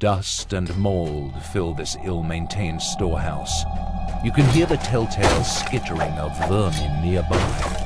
Dust and mold fill this ill-maintained storehouse. You can hear the telltale skittering of vermin nearby.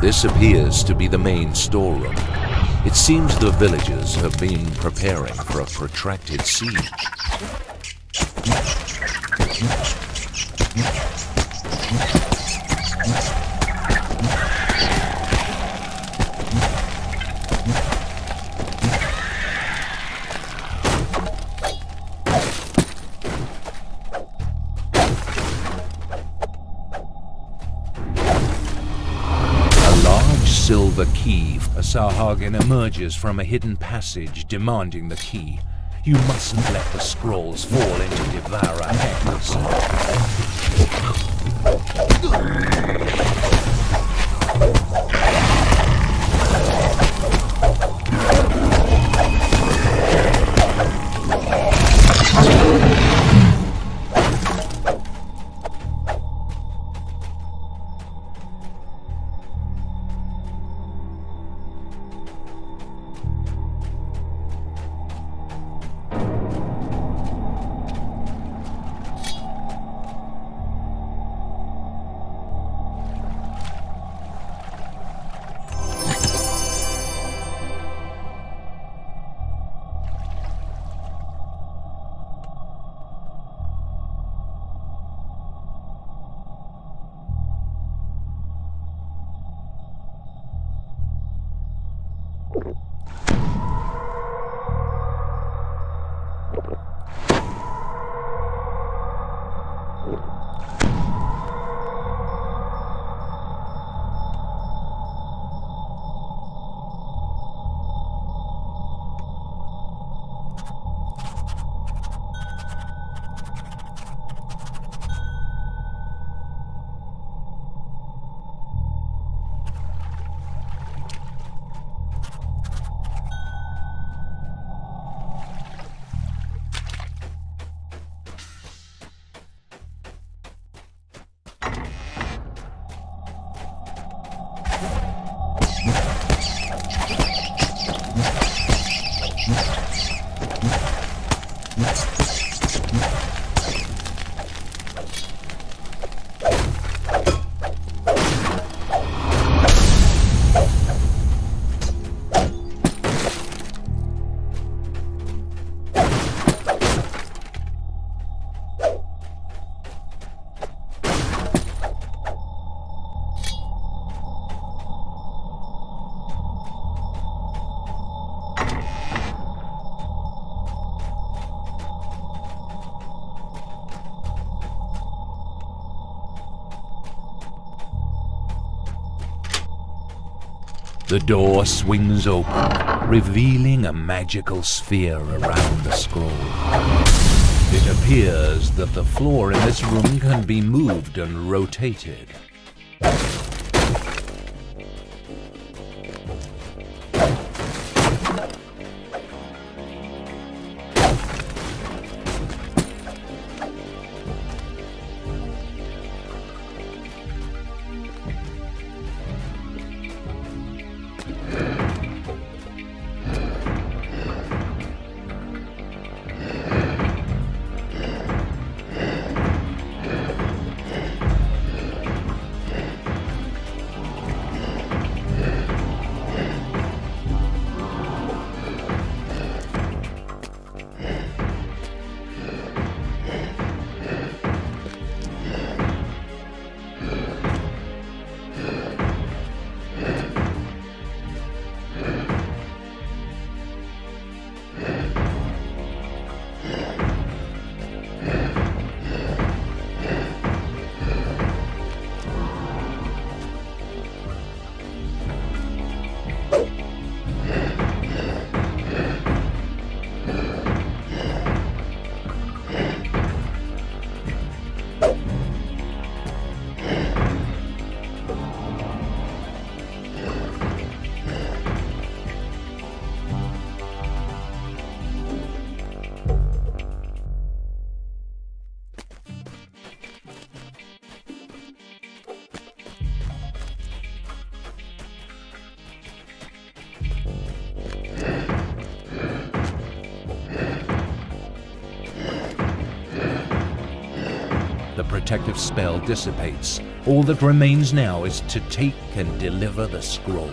This appears to be the main storeroom. It seems the villagers have been preparing for a protracted siege. Silver key. A Sahuagin emerges from a hidden passage demanding the key. You mustn't let the scrolls fall into Devourer hands. The door swings open, revealing a magical sphere around the scroll. It appears that the floor in this room can be moved and rotated. Protective spell dissipates. All that remains now is to take and deliver the scroll.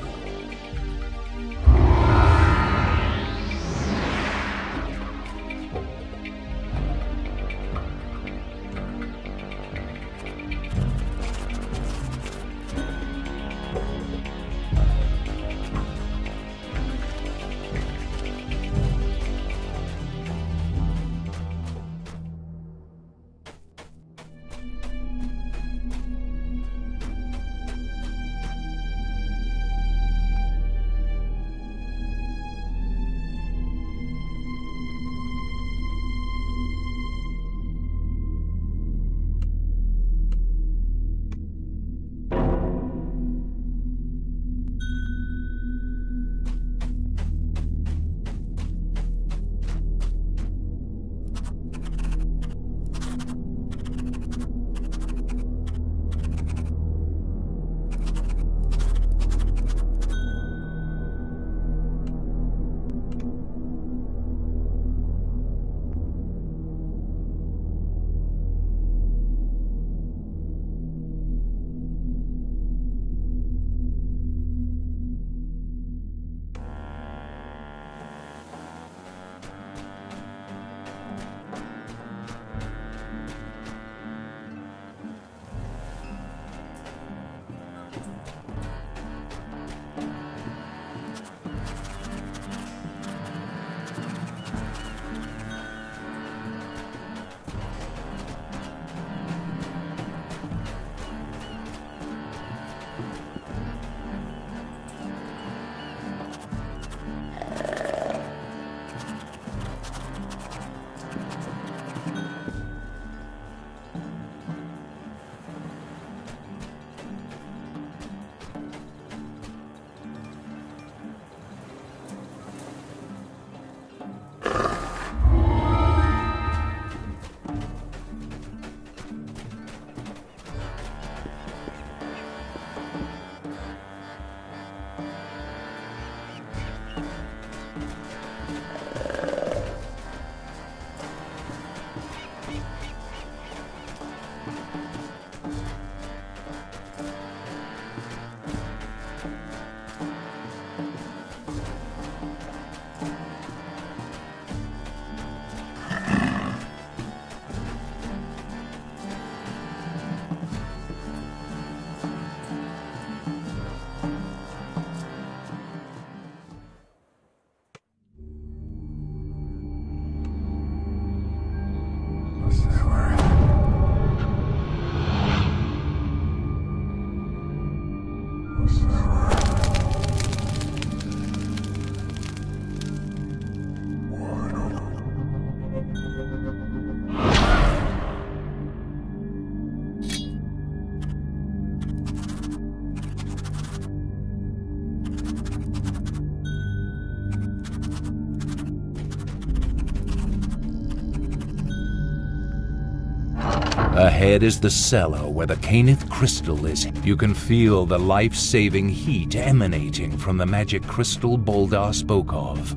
Ahead is the cellar where the Cannith crystal is. You can feel the life-saving heat emanating from the magic crystal Boldar spoke of.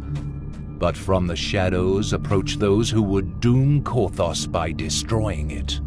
But from the shadows approach those who would doom Korthos by destroying it.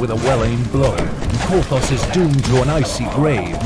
With a well-aimed blow. Korthos is doomed to an icy grave.